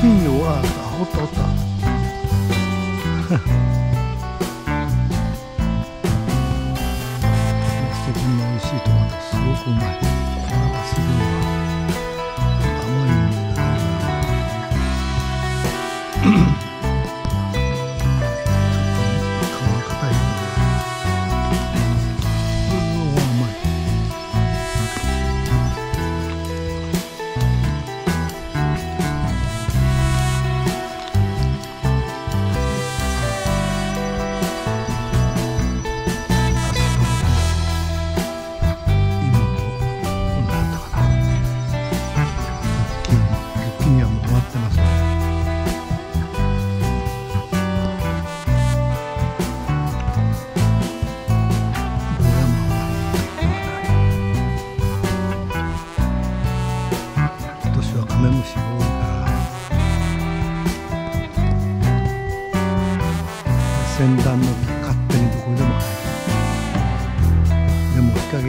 Kino ata 素敵に美味しいとはろす。すごくうまい。これはすごい。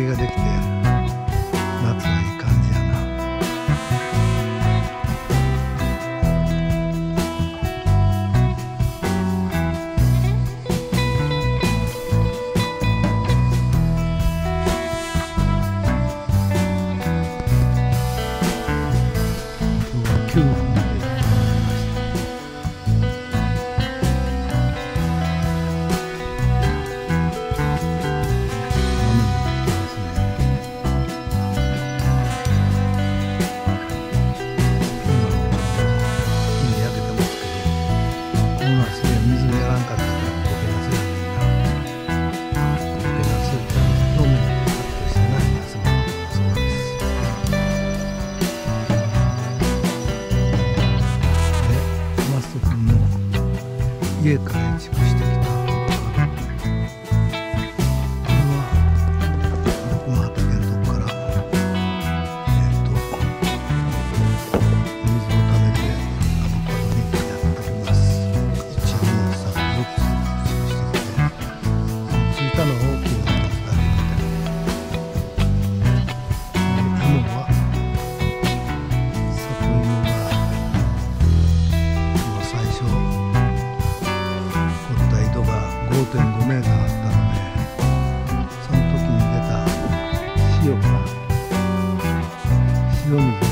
ができて夏いい человека – filme.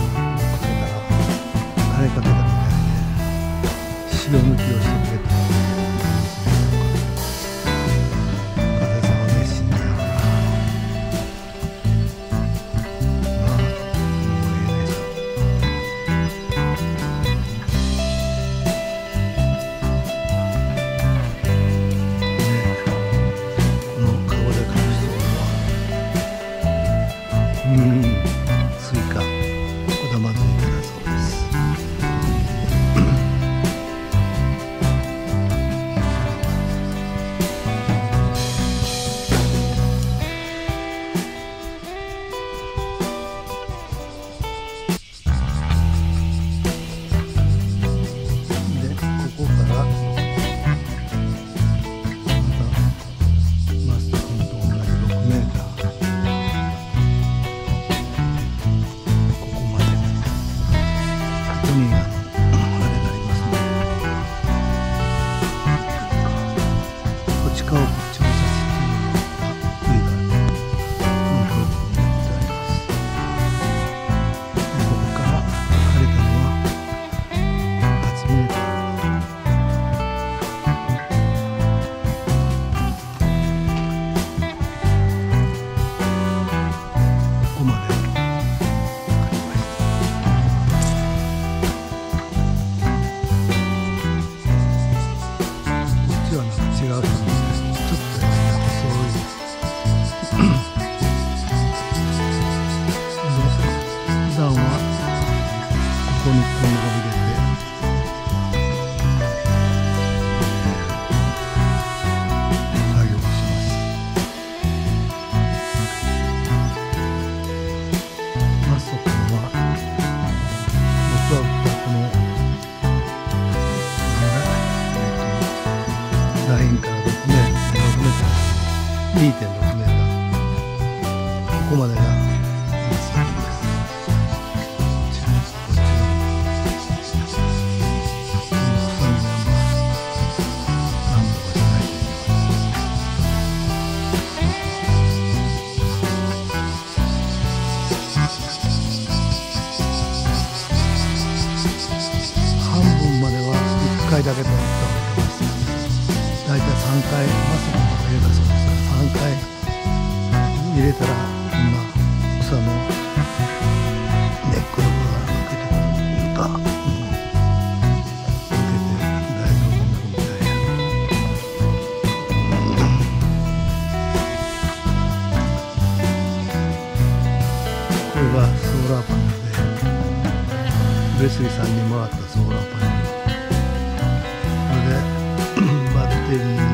Go れたらこ草の根っこの部分が抜けて抜いた。これがソーラーパネルで上杉さん。にもらったソーラーパネルこれでバッテリー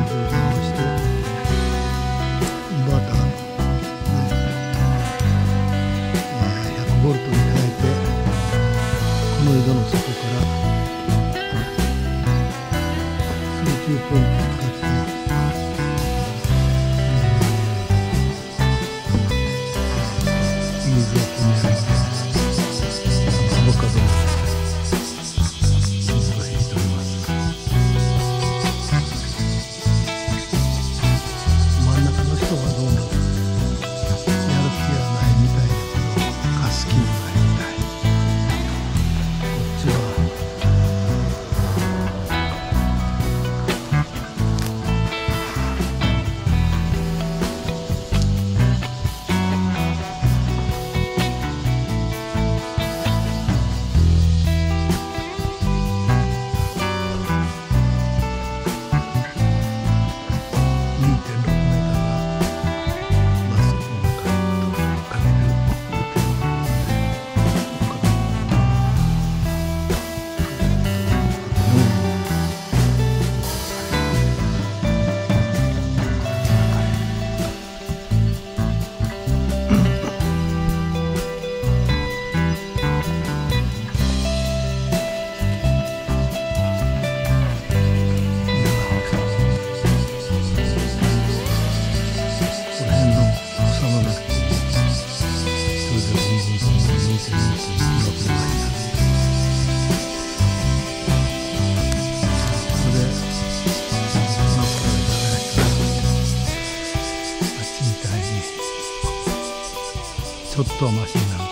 ちょっとマシになる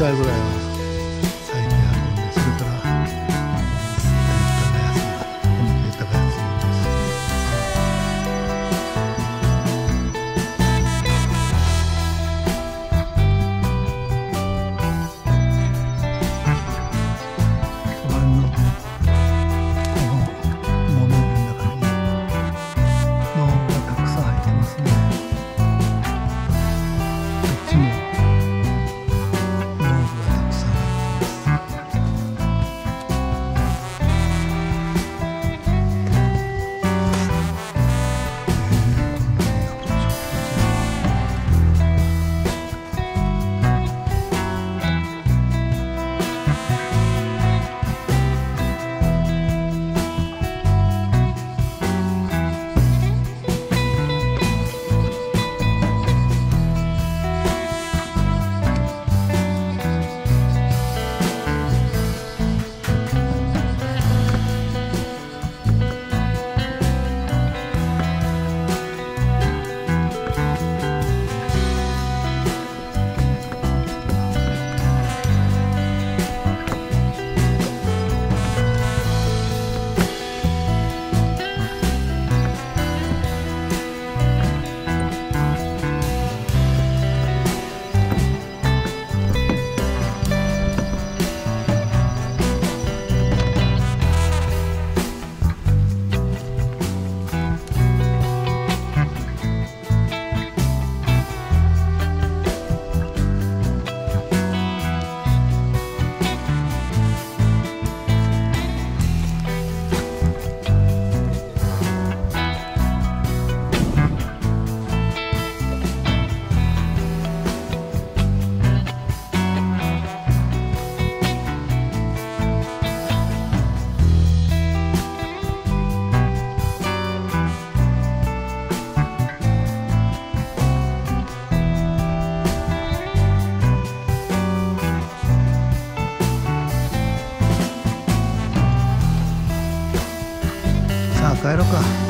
回ぐらいは。あ帰ろうか